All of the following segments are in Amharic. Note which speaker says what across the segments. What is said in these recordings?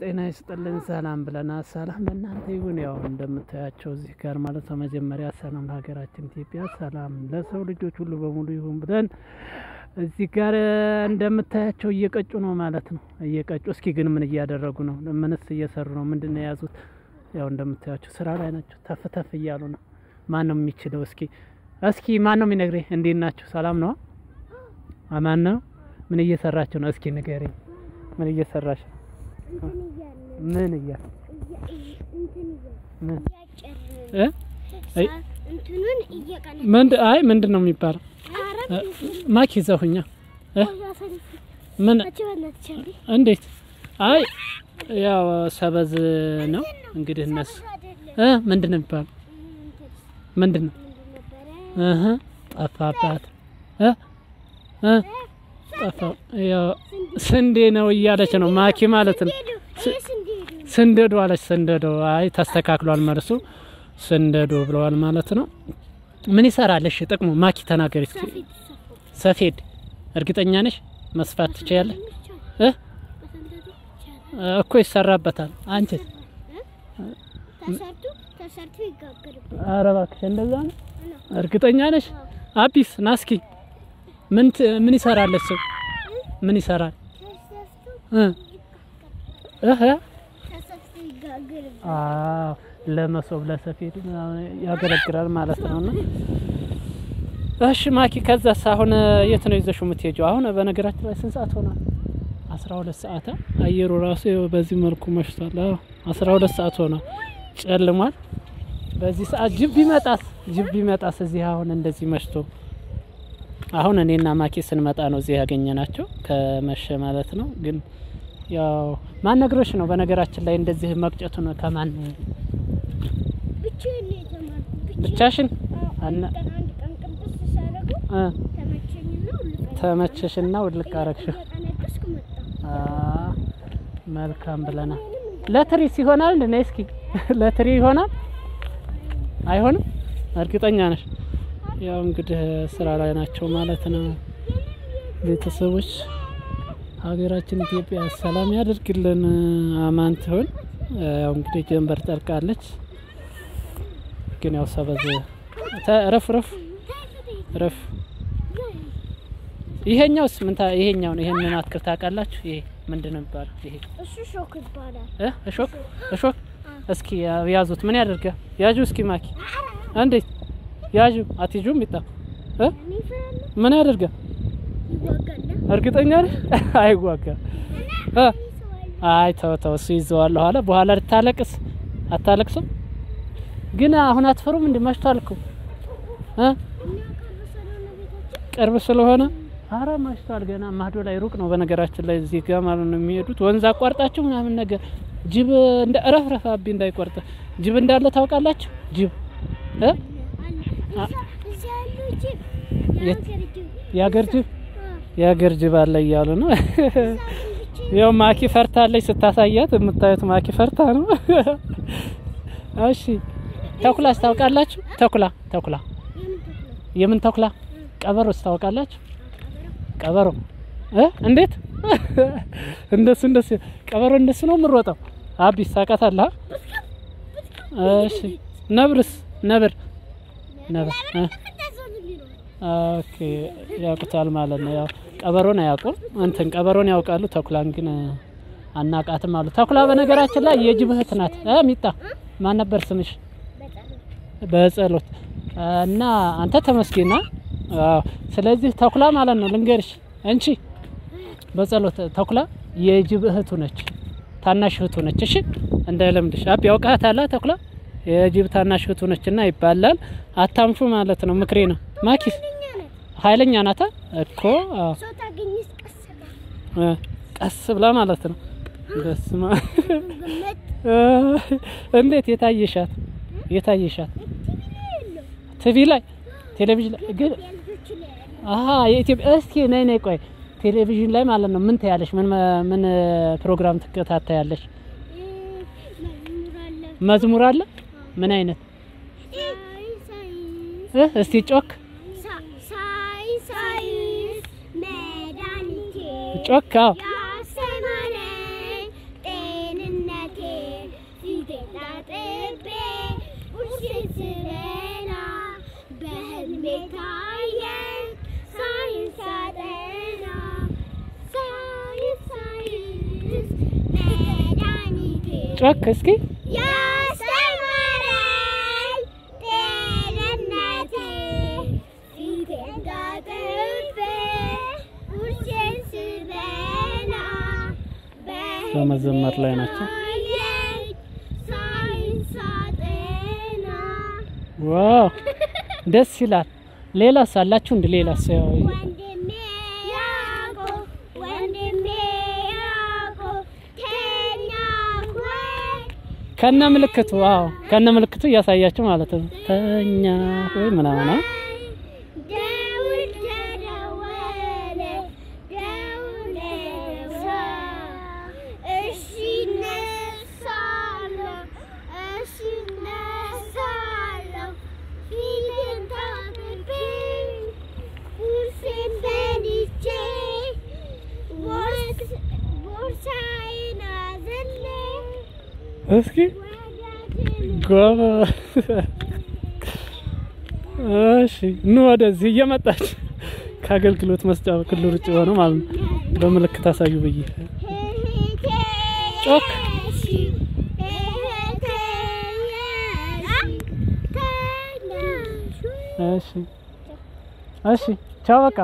Speaker 1: ጤና ይስጥልን ሰላም ብለናል። ሰላም ለእናንተ ይሁን። ያው እንደምታያቸው እዚህ ጋር ማለት ነው መጀመሪያ ሰላም ለሀገራችን ኢትዮጵያ፣ ሰላም ለሰው ልጆች ሁሉ በሙሉ ይሁን ብለን እዚህ ጋር እንደምታያቸው እየቀጩ ነው ማለት ነው። እየቀጩ እስኪ ግን ምን እያደረጉ ነው? ምንስ እየሰሩ ነው? ምንድን ነው የያዙት? ያው እንደምታያቸው ስራ ላይ ናቸው። ተፍ ተፍ እያሉ ነው። ማን ነው የሚችለው? እስኪ እስኪ ማን ነው የሚነግረኝ? እንዴት ናችሁ? ሰላም ነው? አማን ነው? ምን እየሰራችሁ ነው? እስኪ ንገረኝ። ምን እየሰራች ነው? ምን እያ? ምን? አይ ምንድን ነው የሚባለው? ማክ ይዘሁኛ እ? ምን? እንዴት? አይ ያው ሰበዝ ነው እንግዲህ እነሱ። እ? ምንድን ነው የሚባለው? ምንድን ነው እህ? ጠፋባት። እ? እ ስንዴ ነው እያለች ነው ማኪ ማለት ነው። ስንደዶ አለች። ስንደዶ አይ ተስተካክሏል መልሱ። ስንደዶ ብለዋል ማለት ነው። ምን ይሰራል? እሺ ጥቅሙ ማኪ ተናገሪ እስኪ። ሰፌድ እርግጠኛ ነሽ መስፋት ትችያለሽ እ እኮ ይሰራበታል። አንቺ ኧረ እባክሽ እንደዛ ነው። እርግጠኛ ነሽ? አቢስ ና እስኪ ምን ምን ይሰራል እሱ? ምን ይሰራል? እህ አዎ ለመሶብ ለሰፌድ ያገለግላል ማለት ነው። እና እሺ ማኪ ከዛስ አሁን የት ነው ይዘሽው የምትሄጂው? አሁን በነገራችን ላይ ስንት ሰዓት ሆኗል? አስራ ሁለት ሰዓት አየሩ ራሱ በዚህ መልኩ መሽቷል። አዎ አስራ ሁለት ሰዓት ሆኗል፣ ጨልሟል። በዚህ ሰዓት ጅብ ቢመጣስ ጅብ ቢመጣስ እዚህ አሁን እንደዚህ መሽቶ አሁን እኔና ማኪ ስንመጣ ነው እዚህ ያገኘናቸው ከመሸ ማለት ነው። ግን ያው ማን ነግሮሽ ነው? በነገራችን ላይ እንደዚህ መቅጨቱን ከማን ብቻሽን? ተመቸሽና ውልቅ አረግሽው? መልካም ብለናል። ለትሪስ ይሆናል እንዴ? እስኪ ለትሪ ይሆናል አይሆንም? እርግጠኛ ነሽ? ያው እንግዲህ ስራ ላይ ናቸው ማለት ነው። ቤተሰቦች ሀገራችን ኢትዮጵያ ሰላም ያደርግልን፣ አማን ትሆን። ያው እንግዲህ ጀንበር ጠልቃለች፣ ግን ያው ሰበዝ ረፍ ረፍ ረፍ ይሄኛውስ ምን ታ ይሄኛው ነው። ይሄንን አትክልት ታውቃላችሁ? ይሄ ምንድን ነው የሚባለው? ይሄ
Speaker 2: እሱ ሾክ ይባላል።
Speaker 1: እ እሾክ እሾክ። እስኪ ያዙት። ምን ያደርጋል? ያዡ እስኪ ማኪ፣ እንዴት ያዡ? አትይዡም? ይጣ ምን?
Speaker 2: ይዋጋል።
Speaker 1: እርግጠኛ? አይዋጋ አይ ተው ተው፣ እሱ ይዘዋለሁ አለ። በኋላ ልታለቅስ አታለቅስም? ግን አሁን አትፈሩም? እንደ መሽቷል እኮ
Speaker 2: ቅርብ ስለሆነ
Speaker 1: አረ መሽቷል። ገና ማዶ ላይ ሩቅ ነው። በነገራችን ላይ እዚህ ጋር ማለት ነው የሚሄዱት ወንዝ አቋርጣችሁ ምናምን ነገር ጅብ እንደ ረፍረፍ አቢ እንዳይቆርጥ ጅብ እንዳለ ታውቃላችሁ? ጅብ እ
Speaker 2: ያለው ጅብ
Speaker 1: የት?
Speaker 2: የሀገር ጅብ
Speaker 1: አለ እያሉ ነው። ያው ማኪ ፈርታለች ስታሳያት፣ የምታዩት ማኪ ፈርታ ነው። እሺ ተኩላስ ታውቃላችሁ? ተኩላ ተኩላ
Speaker 2: የምን ተኩላ?
Speaker 1: ቀበሮስ ታውቃላችሁ? ቀበሮ እ እንዴት እንደሱ እንደሱ ቀበሮ እንደሱ ነው የምሮጠው። አቢስ ታውቃታለህ? እሺ ነብርስ? ነብር okay ያውቁታል ማለት ነው። ያው ቀበሮን አያውቁም። እንትን ቀበሮን ያውቃሉ፣ ተኩላን ግን አናቃትም አሉ። ተኩላ በነገራችን ላይ የጅብ እህት ናት። እ ሚጣ ማን ነበር ስምሽ? በጸሎት እና አንተ ተመስገና። ስለዚህ ተኩላ ማለት ነው ልንገርሽ፣ እንቺ በጸሎት ተኩላ የጅብ እህቱ ነች፣ ታናሽ እህቱ ነች። እሺ እንዳይለምድሽ። አብ ያውቃታል ተኩላ የጅብ ታናሽ እህቱ ነች እና ይባላል። አታምሹ ማለት ነው፣ ምክሬ ነው።
Speaker 2: ነን።
Speaker 1: ኃይለኛ ናታ እኮ
Speaker 2: ቀስ ብላ
Speaker 1: ማለት ነው። በስማ እንዴት የታየሻት የታየሻት ቲቪ ላይ ቴሌቪዥን ላይ ግን የኢትዮጵያ እስኪ ነይ ነይ ቆይ ቴሌቪዥን ላይ ማለት ነው ምን ታያለሽ? ምን ምን ፕሮግራም
Speaker 2: አለ።
Speaker 1: መዝሙር አለ? ምን አይነት እስቲ ጮክ ጮክ አዎ ጮክ እስኪ በመዘመር ላይ ናቸው። wow ደስ ይላል። ሌላስ አላችሁ እንደ ሌላስ ያው ከነ ምልክቱ wow ከነ ምልክቱ እያሳያችሁ ማለት ነው። ተኛ ወይ ምናምን እስኪ ጎበዝ። እሺ ኑ ወደዚህ እየመጣች ከአገልግሎት መስጫ ክልል ውጭ ሆነ ማለት ነው። በምልክት አሳዩ ብዬ ጮክ። እሺ እሺ ቻው በቃ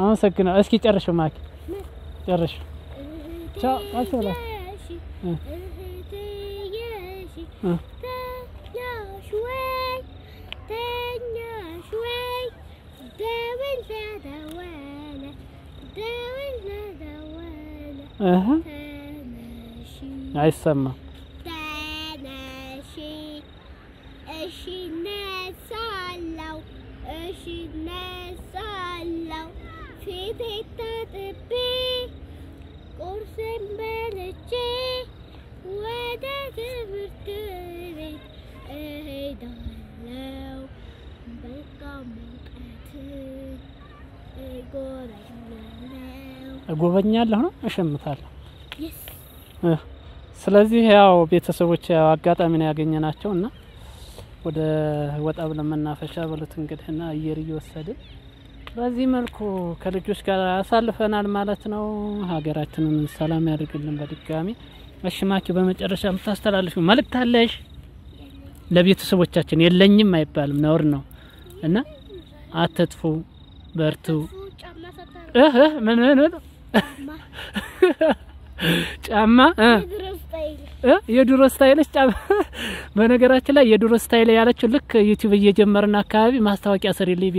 Speaker 1: አመሰግናለሁ። እስኪ ጨርሽ ማኪ ጨርሽ። ቻው ها.
Speaker 2: شوي
Speaker 1: تلا
Speaker 2: شوي داول لا دواله داول أها. عايز سما تناشي صلوا صلوا في تيتا قرص بلتشي እጎበኛለሁ
Speaker 1: ነው እሸምታለሁ። ስለዚህ ያው ቤተሰቦች ያው አጋጣሚ ነው ያገኘናቸው እና ወደ ወጣ ብለን መናፈሻ በሉት እንግዲህ እና አየር እየወሰድን በዚህ መልኩ ከልጆች ጋር አሳልፈናል ማለት ነው። ሀገራችንን ሰላም ያድርግልን በድጋሚ። እሺ ማኪ፣ በመጨረሻ የምታስተላልፊ መልእክት አለሽ ለቤተሰቦቻችን? የለኝም አይባልም ነውር ነው እና አትጥፉ፣ በርቱ። ምን ምን ጫማ? እ?
Speaker 2: የድሮ
Speaker 1: style ሽ ጫማ? በነገራችን ላይ የድሮ style ያለችው ልክ YouTube እየጀመርን አካባቢ ማስታወቂያ ስሪልኝ፣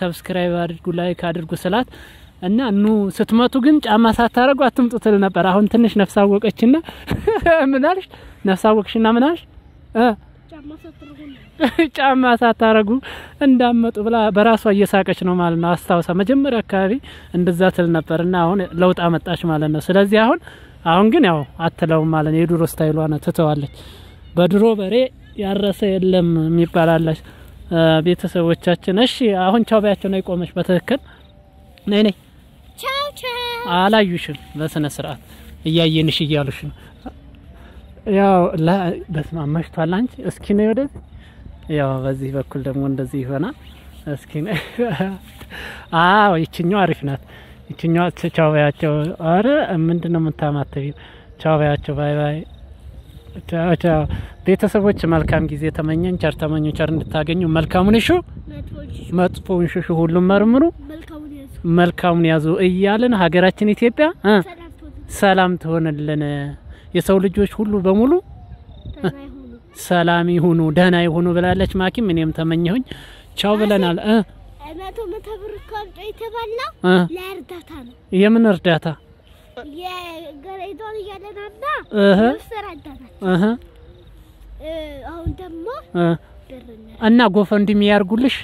Speaker 1: subscribe አድርጉ፣ like አድርጉ ስላት እና ኑ ስትመጡ ግን ጫማ ሳታረጉ አትምጡ ትል ነበር። አሁን ትንሽ ነፍስ አወቀችና ምን አልሽ? ነፍስ አወቅሽና? እ?
Speaker 2: ጫማ
Speaker 1: ጫማ ሳታረጉ እንዳትመጡ ብላ በራሷ እየሳቀች ነው ማለት ነው። አስታውሳ መጀመሪያ አካባቢ እንደዛ ትል ነበር እና አሁን ለውጥ አመጣች ማለት ነው። ስለዚህ አሁን አሁን ግን ያው አትለውም ማለት ነው። የድሮ ስታይሏን ትተዋለች። በድሮ በሬ ያረሰ የለም የሚባላለች ቤተሰቦቻችን። እሺ አሁን ቻው ቢያቸው ነው የቆመች። በትክክል ነይ ነይ።
Speaker 2: ቻው ቻው
Speaker 1: አላዩሽም በስነ ስርዓት እያየንሽ እያሉሽ ነው። ያው በስመ አብ መሽቷል። አንቺ እስኪ ነይ ወደዚህ። ያው በዚህ በኩል ደግሞ እንደዚህ ይሆናል። እስኪ አዎ ይችኛው አሪፍ ናት። ይችኛው ቻው በያቸው። አረ ምንድን ነው የምታማትቢው? ቻው bye bye። ቻው ቻው። ቤተሰቦች መልካም ጊዜ ተመኘን። ቸር ተመኙ፣ ቸር እንድታገኙ። መልካሙን እሹ መጥፎውን ሽሹ፣ ሁሉም መርምሩ፣
Speaker 2: መልካሙን ያዙ
Speaker 1: እያልን ሀገራችን ኢትዮጵያ
Speaker 2: ሰላም
Speaker 1: ትሆንልን። የሰው ልጆች ሁሉ በሙሉ ሰላም ይሁኑ፣ ደህና ይሁኑ ብላለች ማኪም። እኔም ተመኘሁኝ። ቻው ብለናል። እ
Speaker 2: መቶ መቶ ብር የተበላው
Speaker 1: እ
Speaker 2: ለእርዳታ ነው።
Speaker 1: የምን እርዳታ?
Speaker 2: የገሬቷን እያለናና
Speaker 1: እህ
Speaker 2: አሁን ደግሞ
Speaker 1: እና ጎፈንድሚ ያርጉልሽ።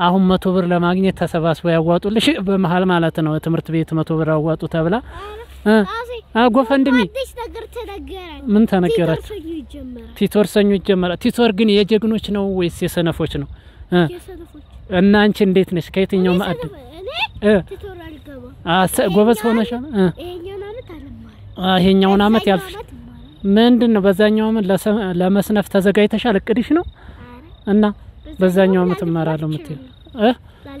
Speaker 1: አሁን መቶ ብር ለማግኘት ተሰባስበው ያዋጡልሽ። በመሀል ማለት ነው ትምህርት ቤት መቶ ብር አዋጡ ተብላ ጎፈንድሚ ምን
Speaker 2: ይጀመራል።
Speaker 1: tutor ሰኞ ይጀመራል። tutor ግን የጀግኖች ነው ወይስ የሰነፎች ነው? እና አንቺ እንዴት ነሽ? ከየትኛው ማዕድ ጎበዝ ሆነሻል?
Speaker 2: ይሄኛውን አመት
Speaker 1: ያልፍሽ ምንድን ነው? በዛኛው አመት ለመስነፍ ተዘጋጅተሻል? እቅድሽ ነው? እና በዛኛው አመት እማራለሁ የምትይው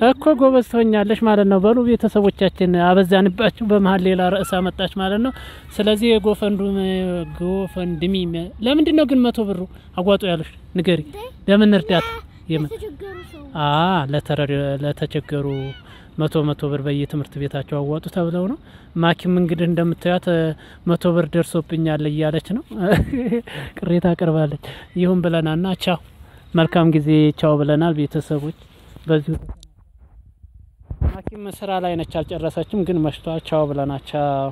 Speaker 1: እኮ ጎበዝ ትሆኛለሽ ማለት ነው። በሉ ቤተሰቦቻችን አበዛንባችሁ፣ በመሀል ሌላ ርዕስ አመጣች ማለት ነው። ስለዚህ የጎፈንዱ ጎፈንድሚ ለምንድን ነው ግን መቶ ብሩ አዋጡ ያሉሽ ንገሪ። ለምን እርዳታ የምን አ ለተቸገሩ መቶ መቶ ብር በየትምህርት ቤታቸው አዋጡ ተብለው ነው። ማኪም እንግዲህ እንደምታዩት እ፣ መቶ ብር ደርሶብኛል እያለች ነው ቅሬታ አቅርባለች። ይሁን ብለናና ቻው፣ መልካም ጊዜ ቻው ብለናል ቤተሰቦች። በዚሁ ማኪም ስራ ላይ ነች፣ አልጨረሰችም ግን ብለናል። ቻው